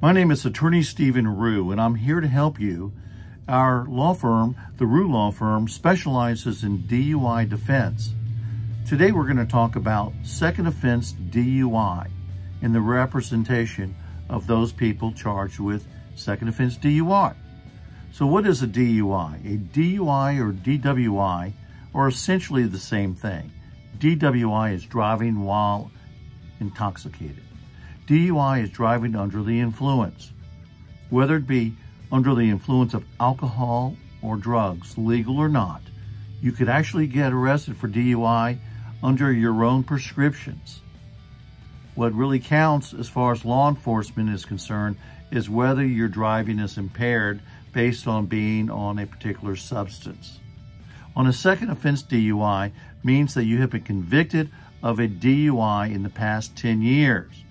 My name is Attorney Stephen Rue, and I'm here to help you. Our law firm, the Rue Law Firm, specializes in DUI defense. Today we're going to talk about second offense DUI and the representation of those people charged with second offense DUI. So what is a DUI? A DUI or DWI are essentially the same thing. DWI is driving while intoxicated. DUI is driving under the influence. Whether it be under the influence of alcohol or drugs, legal or not, you could actually get arrested for DUI under your own prescriptions. What really counts as far as law enforcement is concerned is whether your driving is impaired based on being on a particular substance. On a second offense DUI means that you have been convicted of a DUI in the past 10 years.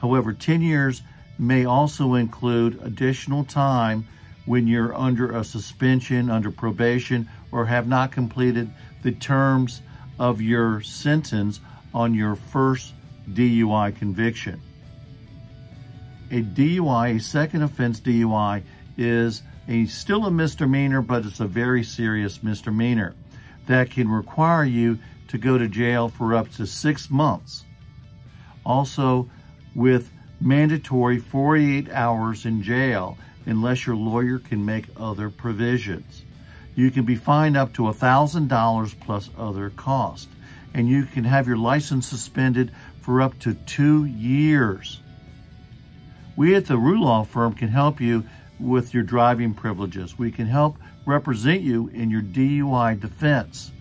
However, 10 years may also include additional time when you're under a suspension, under probation, or have not completed the terms of your sentence on your first DUI conviction. A DUI, a second offense DUI, is a, still a misdemeanor, but it's a very serious misdemeanor that can require you to go to jail for up to six months. Also, with mandatory 48 hours in jail unless your lawyer can make other provisions. You can be fined up to $1,000 plus other costs, and you can have your license suspended for up to two years. We at the Rue Law Firm can help you with your driving privileges. We can help represent you in your DUI defense.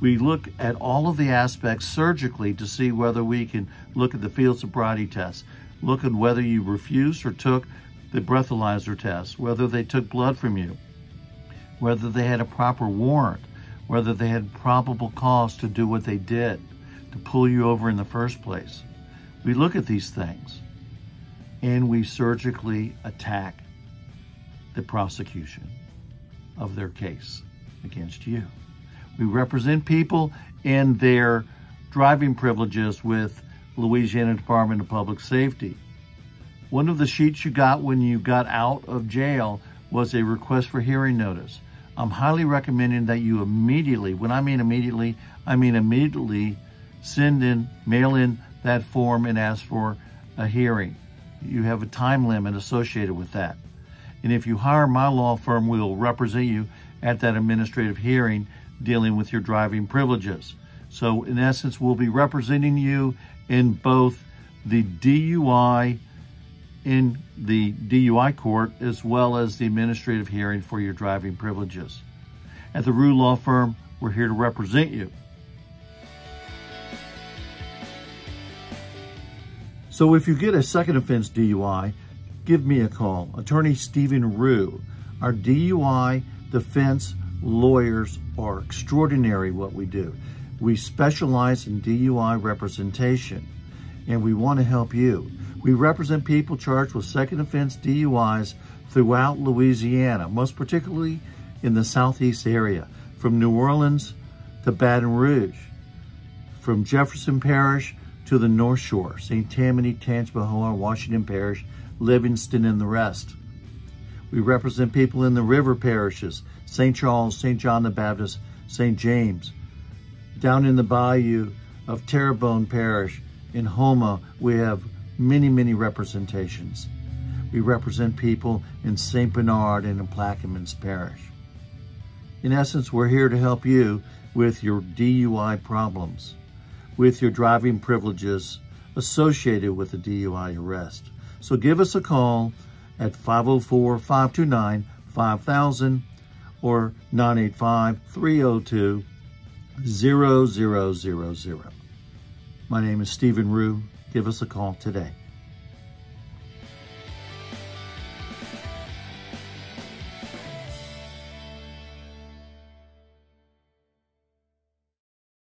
We look at all of the aspects surgically to see whether we can look at the field sobriety test, look at whether you refused or took the breathalyzer test, whether they took blood from you, whether they had a proper warrant, whether they had probable cause to do what they did to pull you over in the first place. We look at these things and we surgically attack the prosecution of their case against you. We represent people in their driving privileges with Louisiana Department of Public Safety. One of the sheets you got when you got out of jail was a request for hearing notice. I'm highly recommending that you immediately, when I mean immediately, I mean immediately send in, mail in that form and ask for a hearing. You have a time limit associated with that. And if you hire my law firm, we will represent you at that administrative hearing dealing with your driving privileges. So in essence, we'll be representing you in both the DUI in the DUI court as well as the administrative hearing for your driving privileges. At the Rue Law Firm, we're here to represent you. So if you get a second offense DUI, give me a call. Attorney Stephen Rue. Our DUI defense lawyers are extraordinary what we do. We specialize in DUI representation and we want to help you. We represent people charged with second offense DUIs throughout Louisiana, most particularly in the southeast area, from New Orleans to Baton Rouge, from Jefferson Parish to the North Shore, St. Tammany, Tangipahoa, Washington Parish, Livingston, and the rest. We represent people in the river parishes, St. Charles, St. John the Baptist, St. James. Down in the bayou of Terrebonne Parish, in Houma, we have many, many representations. We represent people in St. Bernard and in Plaquemines Parish. In essence, we're here to help you with your DUI problems, with your driving privileges associated with a DUI arrest. So give us a call at 504-529-5000 or 985-302-0000. My name is Stephen Rue. Give us a call today.